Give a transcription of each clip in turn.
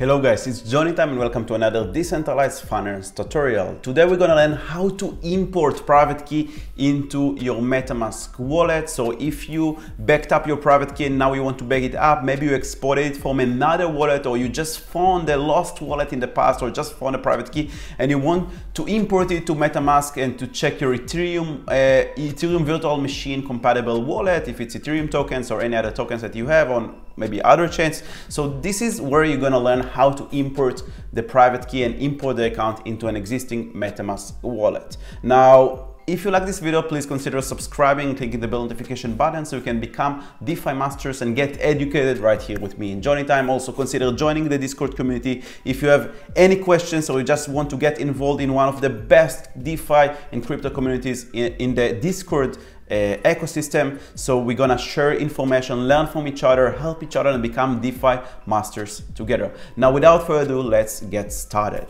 Hello guys, it's Johnny Time and welcome to another decentralized finance tutorial. Today we're gonna learn how to import private key into your MetaMask wallet. So if you backed up your private key and now you want to back it up, maybe you exported it from another wallet or you just found a lost wallet in the past or just found a private key and you want to import it to MetaMask and to check your Ethereum, uh, Ethereum virtual machine compatible wallet, if it's Ethereum tokens or any other tokens that you have on maybe other chains. So this is where you're gonna learn how to import the private key and import the account into an existing MetaMask wallet. Now, if you like this video, please consider subscribing, clicking the bell notification button so you can become DeFi masters and get educated right here with me in Johnny Time. Also consider joining the Discord community. If you have any questions or you just want to get involved in one of the best DeFi and crypto communities in, in the Discord Uh, ecosystem. So we're gonna share information, learn from each other, help each other and become DeFi masters together. Now, without further ado, let's get started.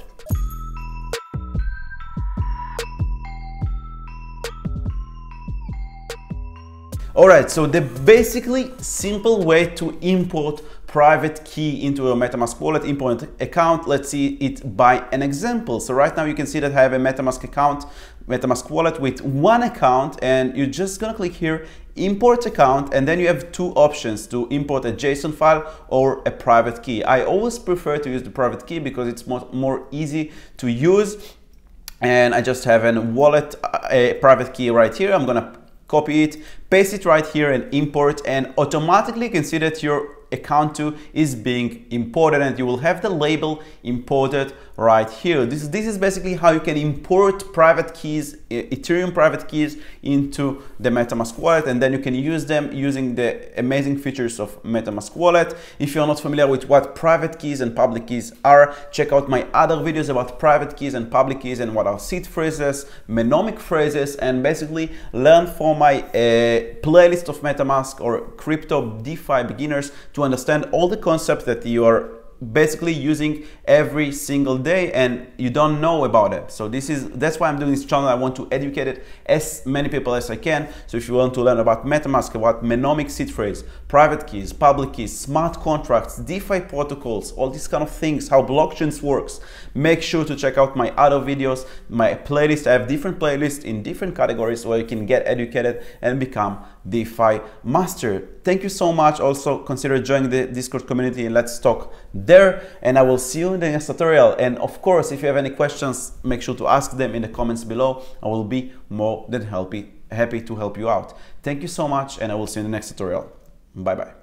All right, so the basically simple way to import private key into a MetaMask wallet import account. Let's see it by an example. So right now you can see that I have a MetaMask account, MetaMask wallet with one account and you're just gonna click here, import account, and then you have two options to import a JSON file or a private key. I always prefer to use the private key because it's more, more easy to use and I just have a wallet, a private key right here. I'm gonna copy it, paste it right here and import and automatically consider your account to is being imported and you will have the label imported right here. This, this is basically how you can import private keys, Ethereum private keys into the MetaMask wallet and then you can use them using the amazing features of MetaMask wallet. If you're not familiar with what private keys and public keys are, check out my other videos about private keys and public keys and what are seed phrases, mnemonic phrases and basically learn from my uh, playlist of MetaMask or crypto DeFi beginners to understand all the concepts that you are basically using every single day and you don't know about it. So this is that's why I'm doing this channel. I want to educate it as many people as I can. So if you want to learn about MetaMask, about mnemonic seed phrase, private keys, public keys, smart contracts, DeFi protocols, all these kind of things, how blockchains works, make sure to check out my other videos, my playlist. I have different playlists in different categories where you can get educated and become DeFi master. Thank you so much. Also consider joining the Discord community and let's talk there. And I will see you in the next tutorial. And of course, if you have any questions, make sure to ask them in the comments below. I will be more than happy, happy to help you out. Thank you so much and I will see you in the next tutorial. Bye bye.